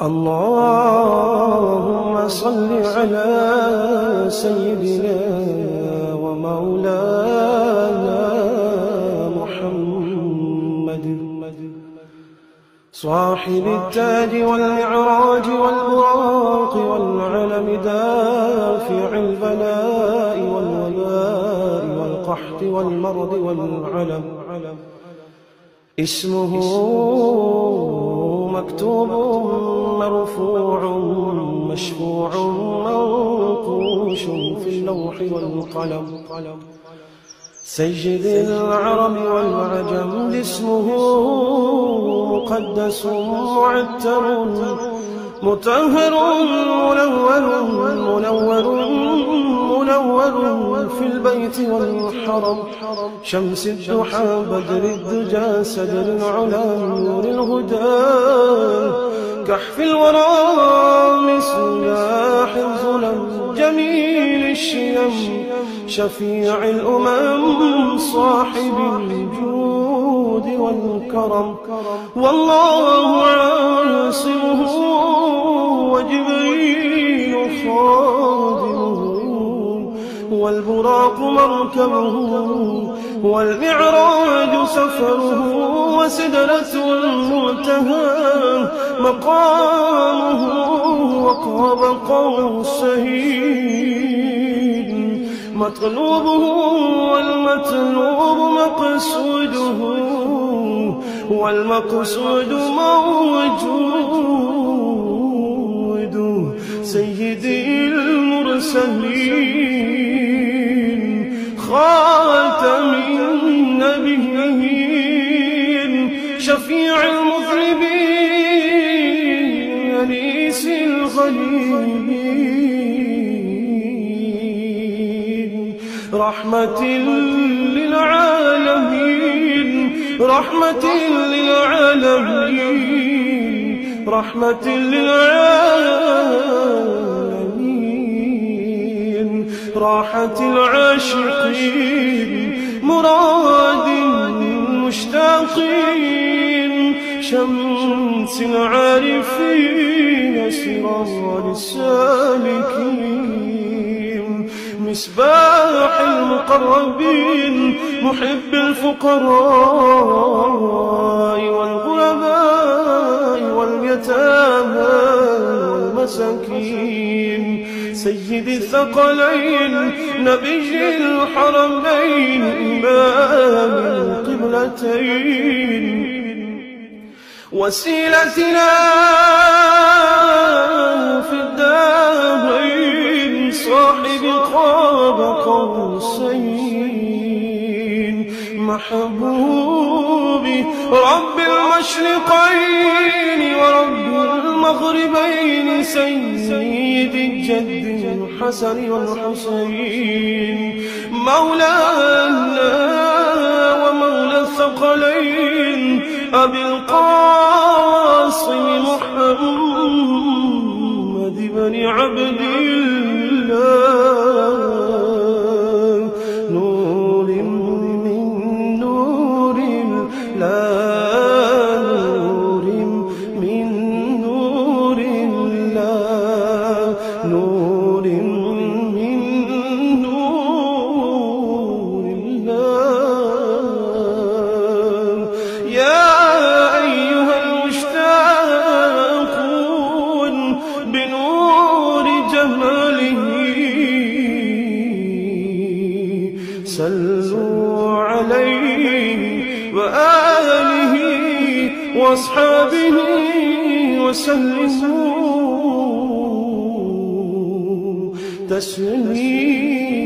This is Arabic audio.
اللهم صل على سيدنا ومولانا محمد. صاحب التاج والمعراج والبراق والعلم دافع البلاء والوباء والقحط والمرض والعلم. اسمه مكتوب مرفوع مشفوع منقوش في اللوح والقلم. سيد العرب والعجم اسمه مقدس معتر مطهر منور منور منور في البيت والحرم. شمس الضحى بدر الدجى سدر العلا نور الهدى. كحف الورى مصباح الظلم جميل الشيم شفيع الأمم صاحب الجود والكرم. والله عاصمه والبراق مركبه والمعراج سفره وسدرة المنتهى مقامه وقاب قوسين مطلوبه والمطلوب مقصوده والمقصود موجود سيدي المرسلين خاتم النبيين شفيع المذنبين أنيس الغليلين رحمة للعالمين رحمة للعالمين رحمة للعالمين. راحة العاشقين مراد المشتاقين شمس العارفين سراج السالكين. مصباح المقربين محب الفقراء والغرباء واليتامى. والمساكين سيد الثقلين نبي الحرمين إمام القبلتين. وسيلتنا محبوبي رب المشرقين ورب المغربين سيد الجد الحسن والحسين مولانا ومولى الثقلين أبي القاسم محمد بن عبد الله صلوا عليه وآله وأصحابه وسلموا تسليما.